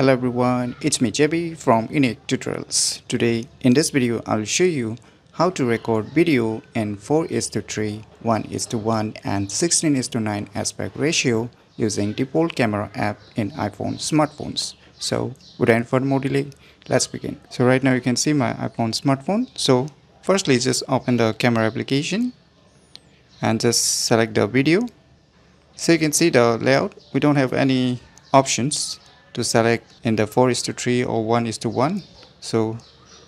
Hello everyone, it's me JB from Unique Tutorials. Today in this video I'll show you how to record video in 4 is to 3, 1 is to 1 and 16 is to 9 aspect ratio using default camera app in iPhone smartphones. So without further more delay, let's begin. So right now you can see my iPhone smartphone. So firstly just open the camera application and just select the video. So you can see the layout. We don't have any options to select in the 4 is to 3 or 1 is to 1 so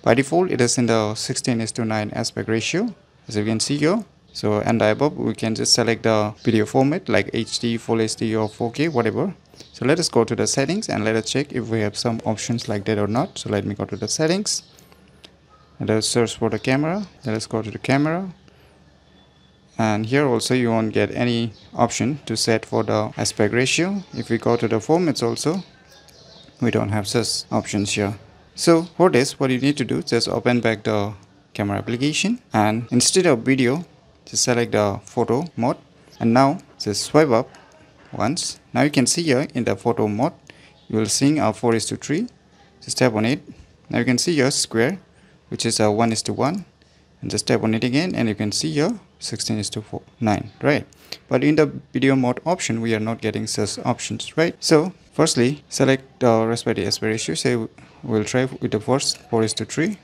by default it is in the 16 is to 9 aspect ratio as you can see here. So and above we can just select the video format like HD, Full HD or 4K whatever. So let us go to the settings and let us check if we have some options like that or not. So let me go to the settings. Let us search for the camera. Let us go to the camera. And here also you won't get any option to set for the aspect ratio. If we go to the formats also we don't have such options here. So for this what you need to do just open back the camera application and instead of video just select the photo mode. And now just swipe up once. Now you can see here in the photo mode you will see a 4 is to 3 just tap on it. Now you can see your square which is a 1 is to 1 and just tap on it again and you can see your 16 is to 4 9 right? But in the video mode option we are not getting such options right? So Firstly, select the Raspberry aspect ratio. Say we'll try with the first 4 is to 3. We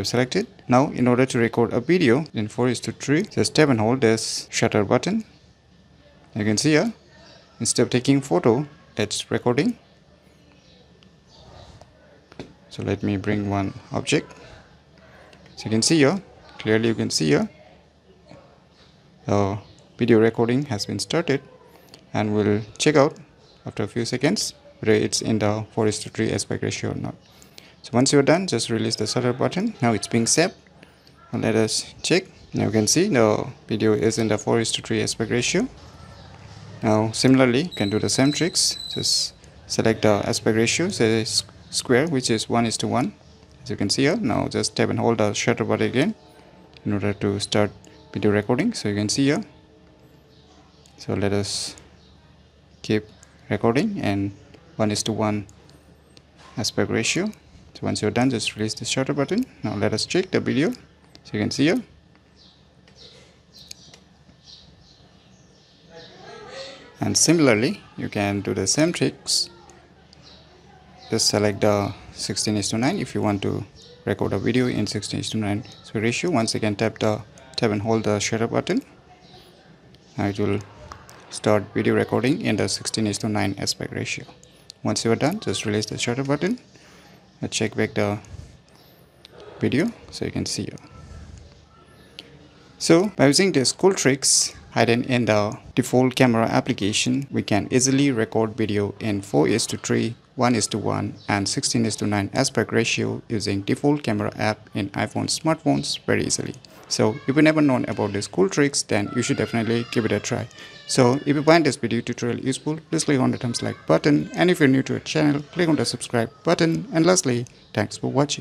have selected. Now, in order to record a video in 4 is to 3, just tap and hold this shutter button. You can see here, instead of taking photo, that's recording. So let me bring one object. So you can see here, clearly you can see here, the video recording has been started and we'll check out after a few seconds whether it's in the 4 to 3 aspect ratio or not so once you're done just release the shutter button. Now it's being saved now let us check. Now you can see the video is in the 4 to 3 aspect ratio. Now similarly you can do the same tricks. Just select the aspect ratio say square which is 1 is to 1 as you can see here now just tap and hold the shutter button again in order to start video recording. So you can see here. So let us keep recording and 1 is to 1 aspect ratio. So once you're done just release the shutter button. Now let us check the video. So you can see here. And similarly you can do the same tricks. Just select the 16 is to 9 if you want to record a video in 16 is to 9 ratio once again tap the tap and hold the shutter button. Now it will start video recording in the 16 is to 9 aspect ratio. Once you are done just release the shutter button and check back the video so you can see here so by using these cool tricks hidden in the default camera application we can easily record video in 4 is to 3 1 is to 1 and 16 is to 9 aspect ratio using default camera app in iPhone smartphones very easily so if you never known about these cool tricks then you should definitely give it a try. So if you find this video tutorial useful please click on the thumbs like button. And if you're new to our channel click on the subscribe button. And lastly thanks for watching